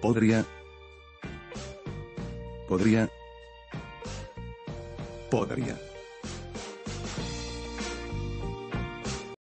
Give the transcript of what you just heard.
Podría. Podría. Podría.